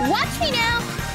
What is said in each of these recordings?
Watch me now!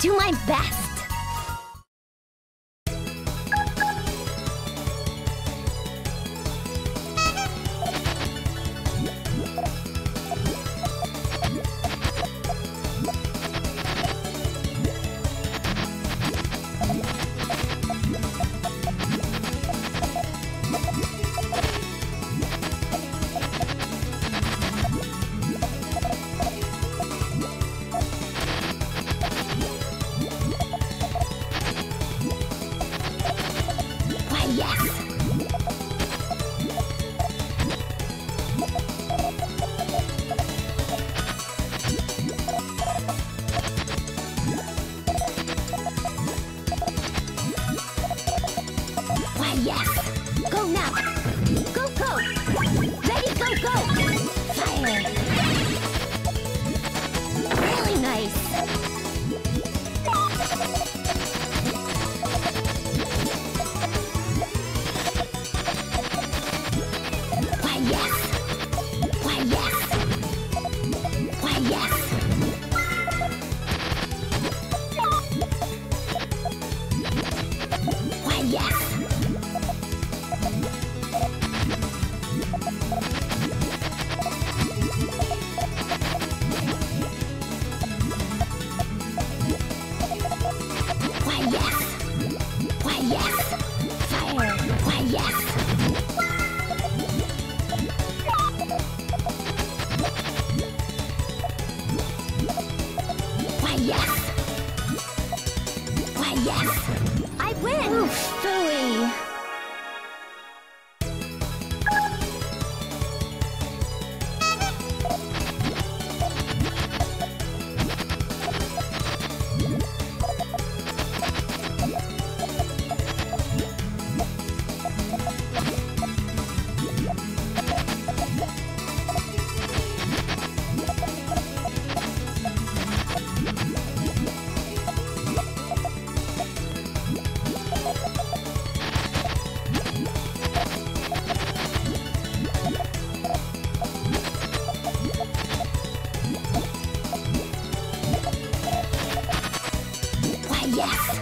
Do my best. Yes!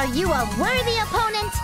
Are you a worthy opponent?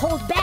hold back.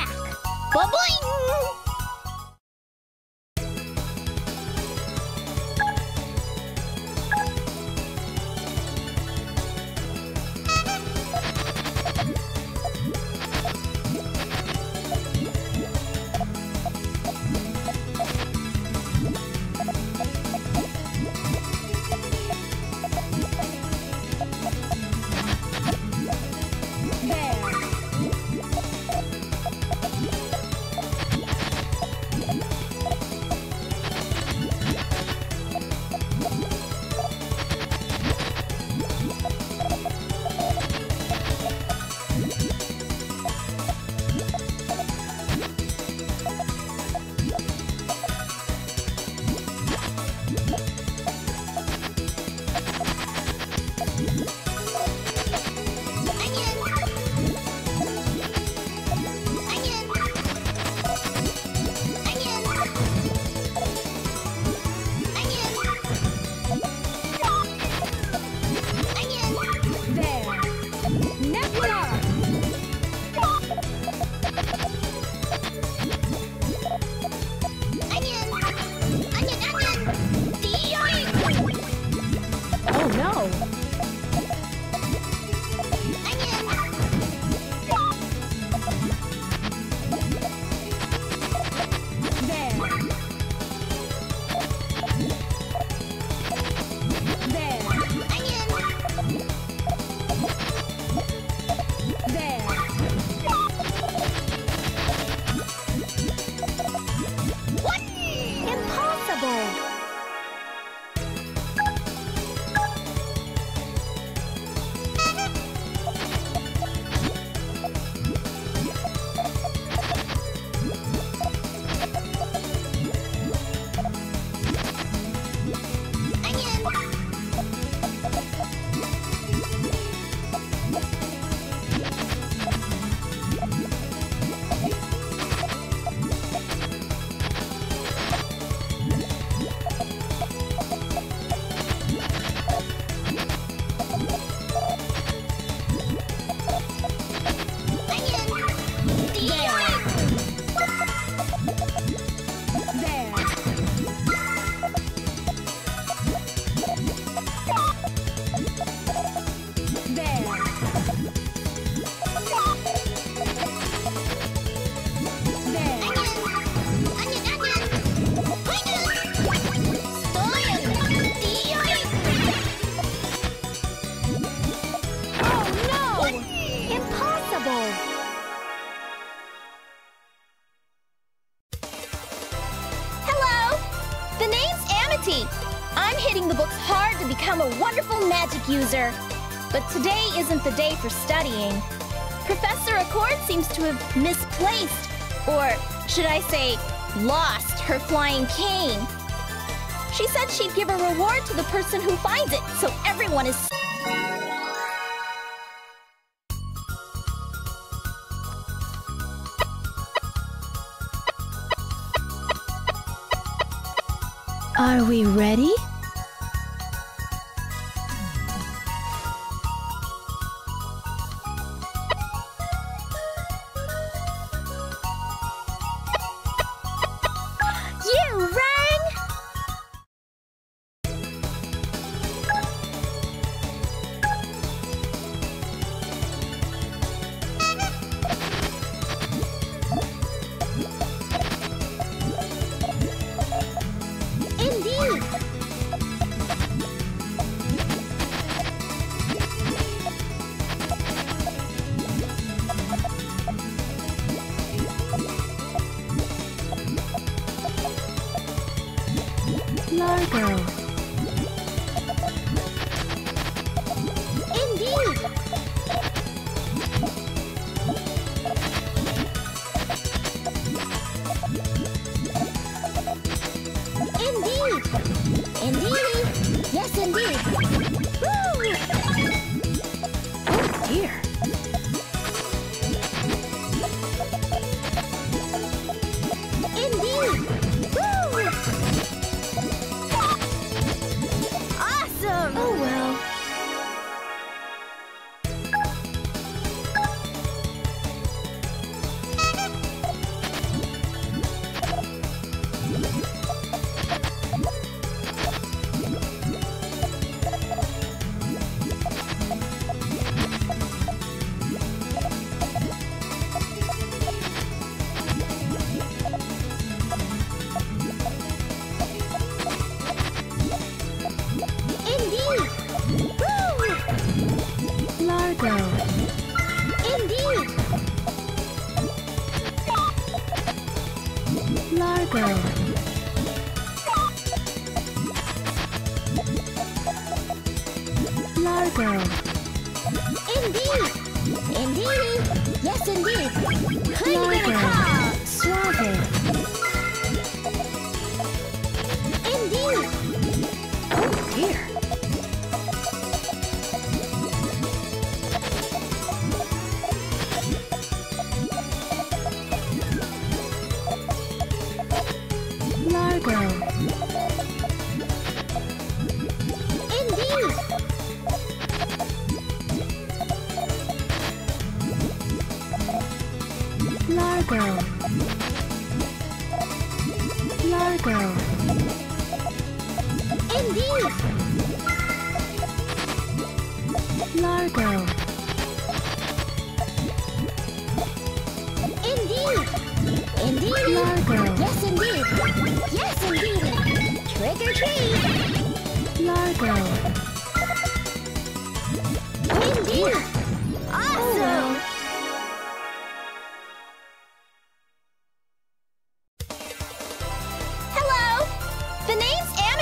for studying. Professor Accord seems to have misplaced, or should I say, lost her flying cane. She said she'd give a reward to the person who finds it, so everyone is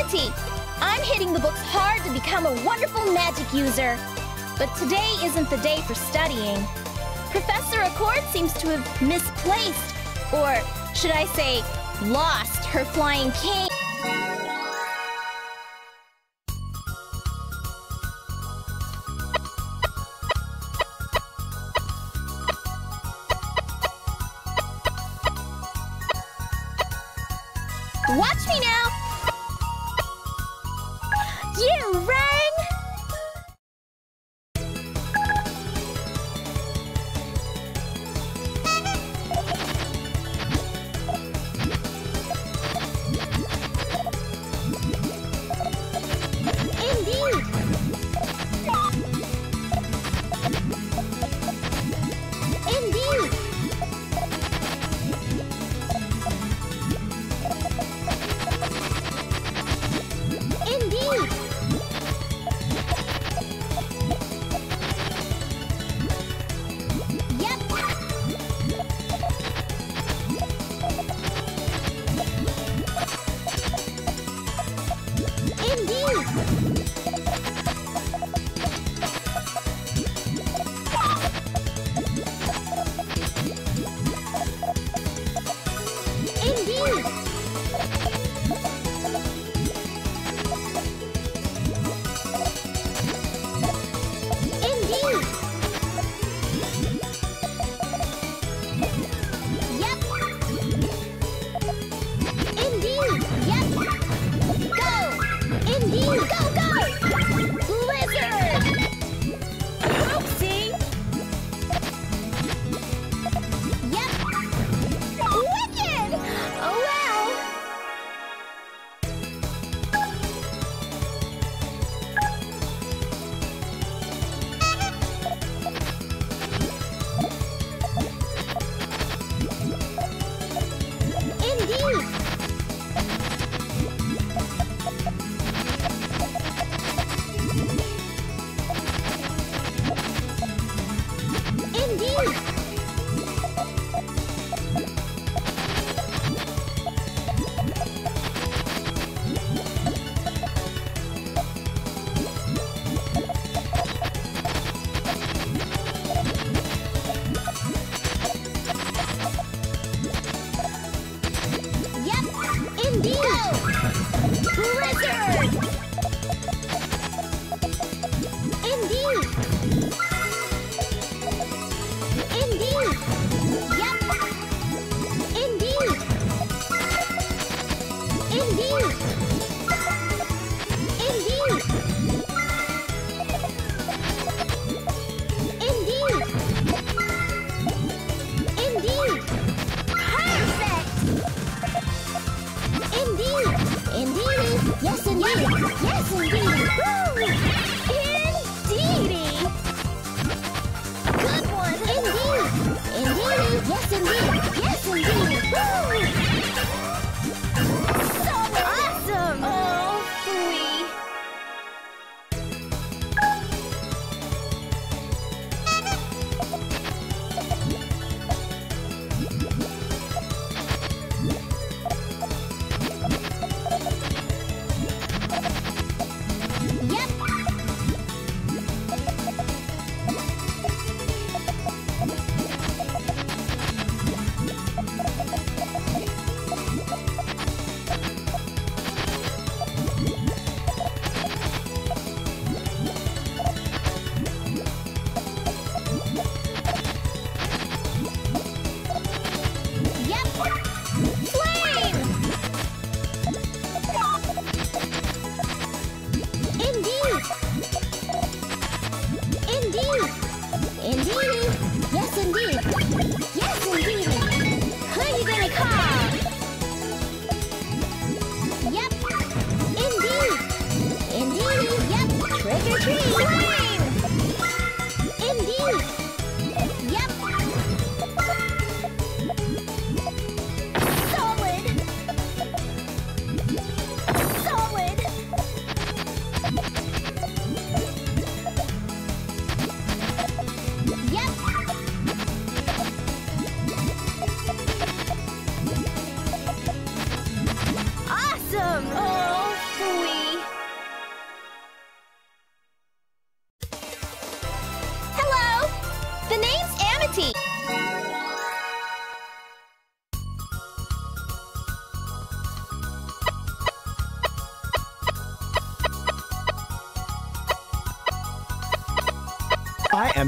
ability. I'm hitting the books hard to become a wonderful magic user. But today isn't the day for studying. Professor Accord seems to have misplaced, or should I say, lost her flying cane.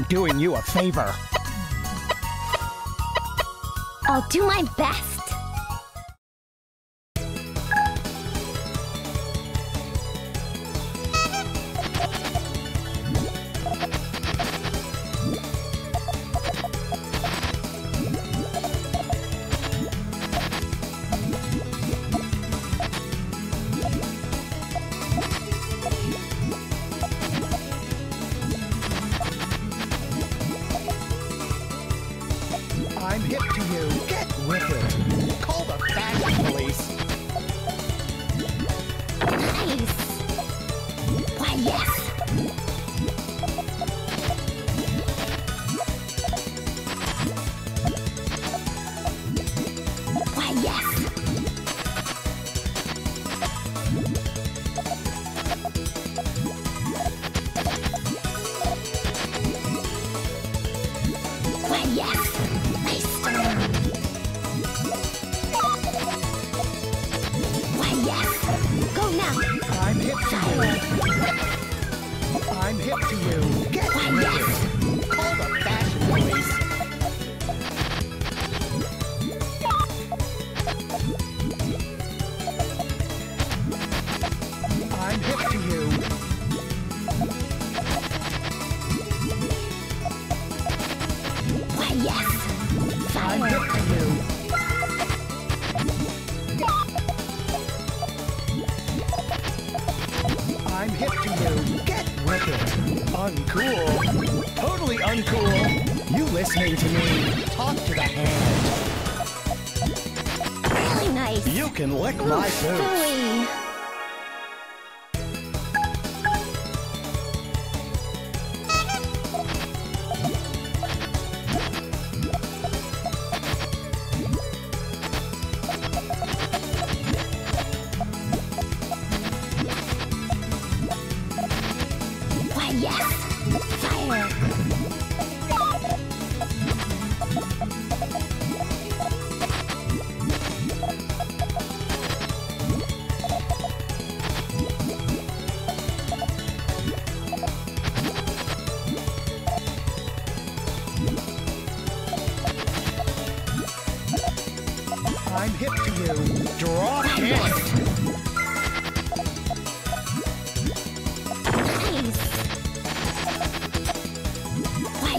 doing you a favor. I'll do my best. uncool. Totally uncool. You listening to me. Talk to the hand. Really nice. You can lick my boots.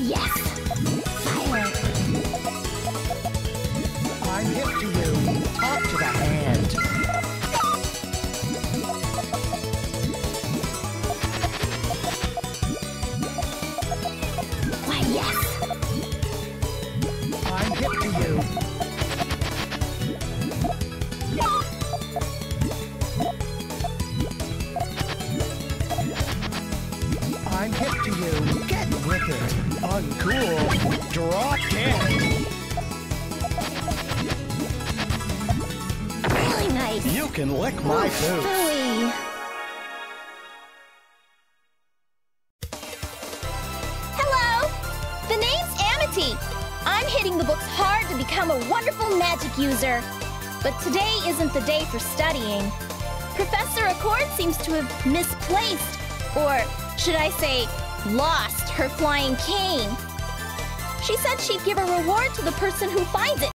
Yes! seems to have misplaced, or should I say, lost her flying cane. She said she'd give a reward to the person who finds it,